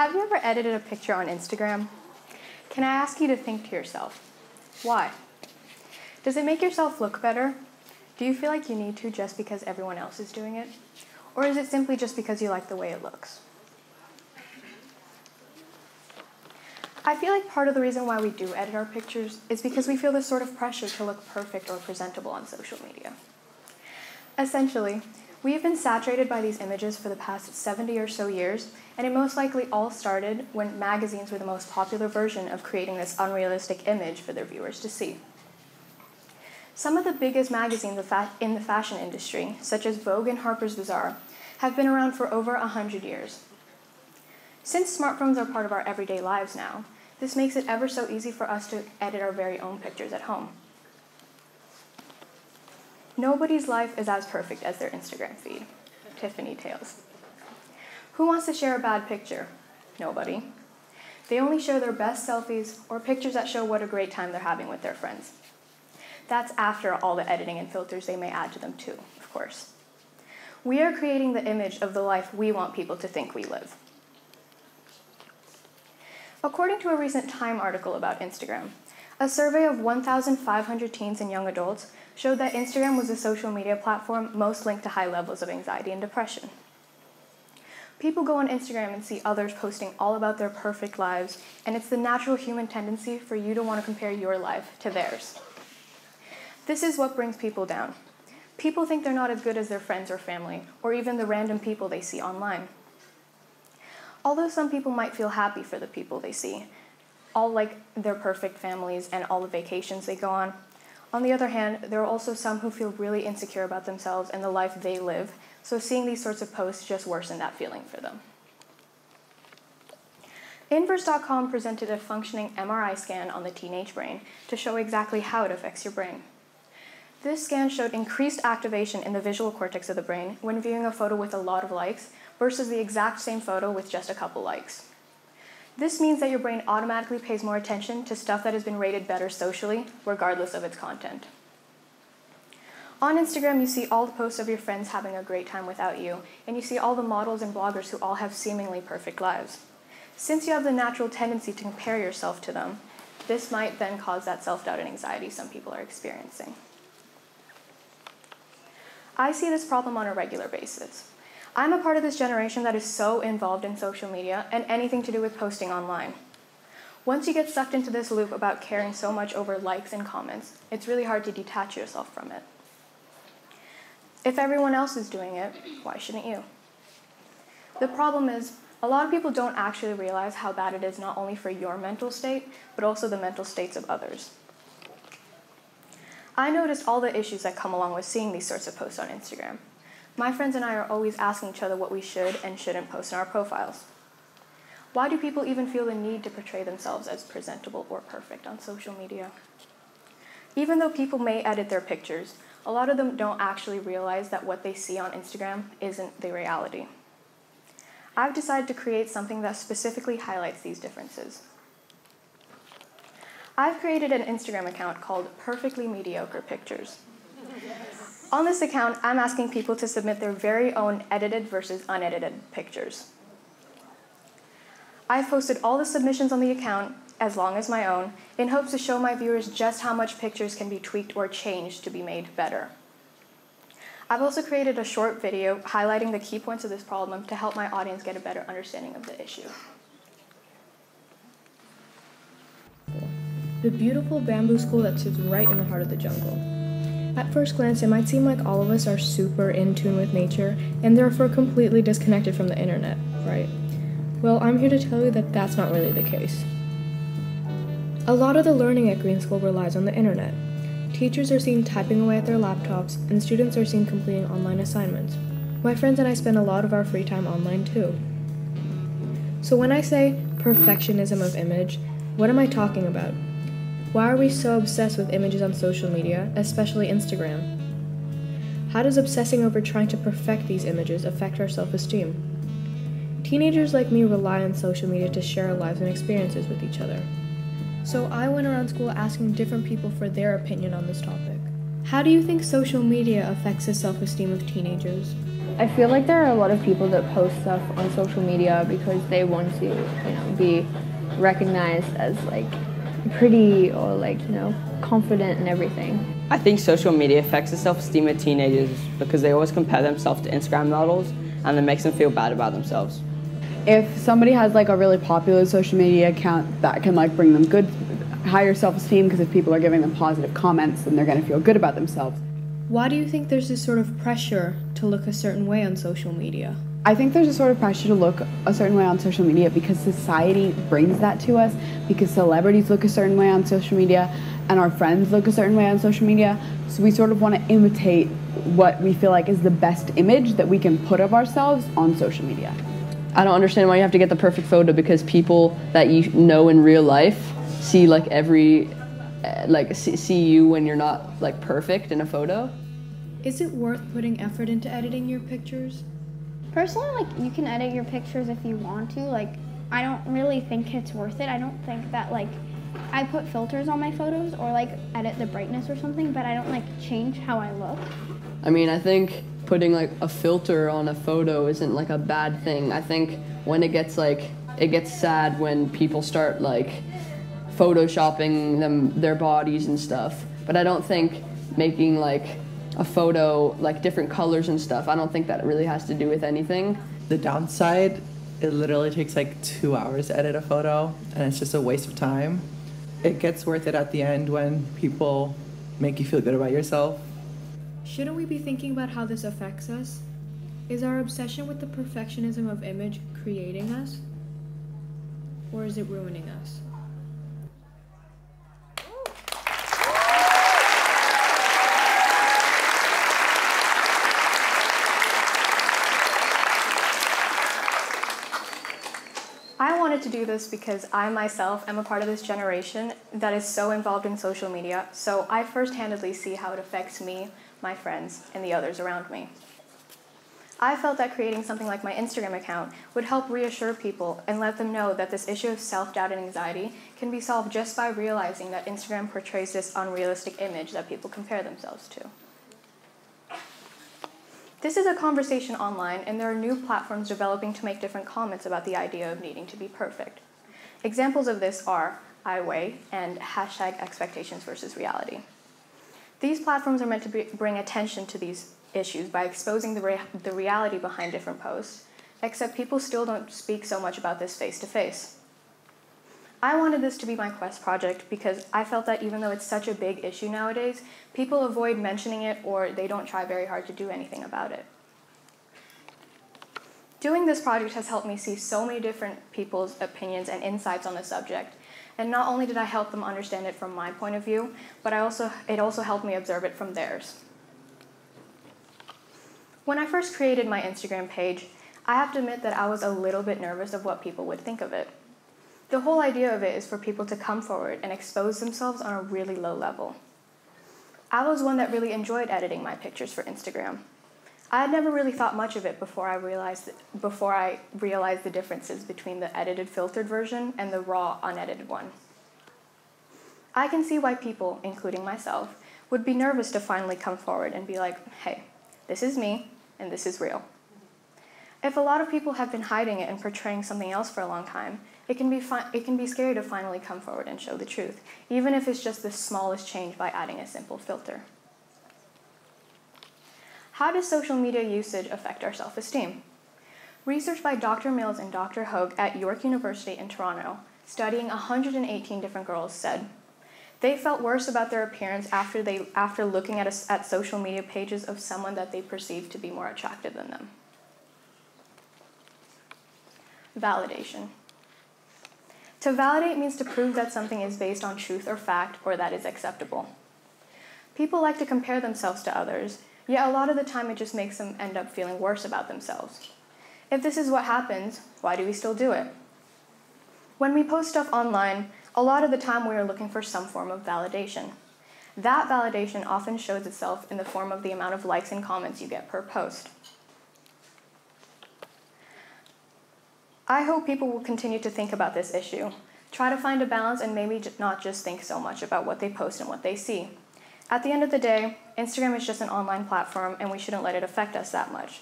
Have you ever edited a picture on Instagram? Can I ask you to think to yourself, why? Does it make yourself look better? Do you feel like you need to just because everyone else is doing it? Or is it simply just because you like the way it looks? I feel like part of the reason why we do edit our pictures is because we feel this sort of pressure to look perfect or presentable on social media. Essentially, we have been saturated by these images for the past 70 or so years, and it most likely all started when magazines were the most popular version of creating this unrealistic image for their viewers to see. Some of the biggest magazines in the fashion industry, such as Vogue and Harper's Bazaar, have been around for over 100 years. Since smartphones are part of our everyday lives now, this makes it ever so easy for us to edit our very own pictures at home. Nobody's life is as perfect as their Instagram feed. Tiffany Tales. Who wants to share a bad picture? Nobody. They only share their best selfies or pictures that show what a great time they're having with their friends. That's after all the editing and filters they may add to them, too, of course. We are creating the image of the life we want people to think we live. According to a recent Time article about Instagram, a survey of 1,500 teens and young adults showed that Instagram was the social media platform most linked to high levels of anxiety and depression. People go on Instagram and see others posting all about their perfect lives, and it's the natural human tendency for you to want to compare your life to theirs. This is what brings people down. People think they're not as good as their friends or family, or even the random people they see online. Although some people might feel happy for the people they see, all like their perfect families and all the vacations they go on, on the other hand, there are also some who feel really insecure about themselves and the life they live, so seeing these sorts of posts just worsen that feeling for them. Inverse.com presented a functioning MRI scan on the teenage brain to show exactly how it affects your brain. This scan showed increased activation in the visual cortex of the brain when viewing a photo with a lot of likes versus the exact same photo with just a couple likes. This means that your brain automatically pays more attention to stuff that has been rated better socially, regardless of its content. On Instagram, you see all the posts of your friends having a great time without you, and you see all the models and bloggers who all have seemingly perfect lives. Since you have the natural tendency to compare yourself to them, this might then cause that self doubt and anxiety some people are experiencing. I see this problem on a regular basis. I'm a part of this generation that is so involved in social media and anything to do with posting online. Once you get sucked into this loop about caring so much over likes and comments, it's really hard to detach yourself from it. If everyone else is doing it, why shouldn't you? The problem is, a lot of people don't actually realize how bad it is not only for your mental state, but also the mental states of others. I noticed all the issues that come along with seeing these sorts of posts on Instagram. My friends and I are always asking each other what we should and shouldn't post in our profiles. Why do people even feel the need to portray themselves as presentable or perfect on social media? Even though people may edit their pictures, a lot of them don't actually realize that what they see on Instagram isn't the reality. I've decided to create something that specifically highlights these differences. I've created an Instagram account called Perfectly Mediocre Pictures. On this account, I'm asking people to submit their very own edited versus unedited pictures. I've posted all the submissions on the account, as long as my own, in hopes to show my viewers just how much pictures can be tweaked or changed to be made better. I've also created a short video highlighting the key points of this problem to help my audience get a better understanding of the issue. The beautiful bamboo school that sits right in the heart of the jungle. At first glance, it might seem like all of us are super in tune with nature and therefore completely disconnected from the internet, right? Well, I'm here to tell you that that's not really the case. A lot of the learning at Green School relies on the internet. Teachers are seen typing away at their laptops, and students are seen completing online assignments. My friends and I spend a lot of our free time online too. So when I say perfectionism of image, what am I talking about? Why are we so obsessed with images on social media, especially Instagram? How does obsessing over trying to perfect these images affect our self esteem? Teenagers like me rely on social media to share our lives and experiences with each other. So I went around school asking different people for their opinion on this topic. How do you think social media affects the self esteem of teenagers? I feel like there are a lot of people that post stuff on social media because they want to, you know, be recognized as like pretty or like, you know, confident and everything. I think social media affects the self-esteem of teenagers because they always compare themselves to Instagram models and it makes them feel bad about themselves. If somebody has like a really popular social media account that can like bring them good higher self-esteem because if people are giving them positive comments then they're going to feel good about themselves. Why do you think there's this sort of pressure to look a certain way on social media? I think there's a sort of pressure to look a certain way on social media because society brings that to us, because celebrities look a certain way on social media, and our friends look a certain way on social media. So we sort of want to imitate what we feel like is the best image that we can put of ourselves on social media. I don't understand why you have to get the perfect photo because people that you know in real life see like every eh, like see you when you're not like perfect in a photo. Is it worth putting effort into editing your pictures? Personally, like you can edit your pictures if you want to. Like I don't really think it's worth it. I don't think that like I put filters on my photos or like edit the brightness or something, but I don't like change how I look. I mean, I think putting like a filter on a photo isn't like a bad thing. I think when it gets like it gets sad when people start like photoshopping them their bodies and stuff. But I don't think making like a photo like different colors and stuff. I don't think that really has to do with anything. The downside, it literally takes like two hours to edit a photo, and it's just a waste of time. It gets worth it at the end when people make you feel good about yourself. Shouldn't we be thinking about how this affects us? Is our obsession with the perfectionism of image creating us? Or is it ruining us? I wanted to do this because I myself am a part of this generation that is so involved in social media, so I first-handedly see how it affects me, my friends, and the others around me. I felt that creating something like my Instagram account would help reassure people and let them know that this issue of self-doubt and anxiety can be solved just by realizing that Instagram portrays this unrealistic image that people compare themselves to. This is a conversation online, and there are new platforms developing to make different comments about the idea of needing to be perfect. Examples of this are I Weigh and hashtag expectations versus reality. These platforms are meant to be, bring attention to these issues by exposing the, the reality behind different posts, except people still don't speak so much about this face to face. I wanted this to be my quest project because I felt that even though it's such a big issue nowadays, people avoid mentioning it or they don't try very hard to do anything about it. Doing this project has helped me see so many different people's opinions and insights on the subject. And not only did I help them understand it from my point of view, but I also, it also helped me observe it from theirs. When I first created my Instagram page, I have to admit that I was a little bit nervous of what people would think of it. The whole idea of it is for people to come forward and expose themselves on a really low level. I was one that really enjoyed editing my pictures for Instagram. I had never really thought much of it before I realized that, before I realized the differences between the edited filtered version and the raw unedited one. I can see why people, including myself, would be nervous to finally come forward and be like, "Hey, this is me and this is real." If a lot of people have been hiding it and portraying something else for a long time, it can be fi- it can be scary to finally come forward and show the truth, even if it's just the smallest change by adding a simple filter. How does social media usage affect our self-esteem? Research by Dr. Mills and Dr. Hogue at York University in Toronto, studying 118 different girls, said they felt worse about their appearance after they after looking at a, at social media pages of someone that they perceived to be more attractive than them. Validation. To validate means to prove that something is based on truth or fact or that is acceptable. People like to compare themselves to others, yet a lot of the time it just makes them end up feeling worse about themselves. If this is what happens, why do we still do it? When we post stuff online, a lot of the time we are looking for some form of validation. That validation often shows itself in the form of the amount of likes and comments you get per post. I hope people will continue to think about this issue. Try to find a balance and maybe not just think so much about what they post and what they see. At the end of the day, Instagram is just an online platform and we shouldn't let it affect us that much.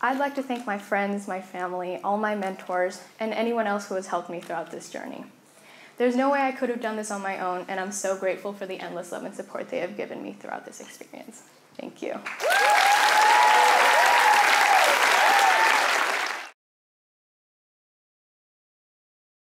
I'd like to thank my friends, my family, all my mentors, and anyone else who has helped me throughout this journey. There's no way I could have done this on my own, and I'm so grateful for the endless love and support they have given me throughout this experience. Thank you.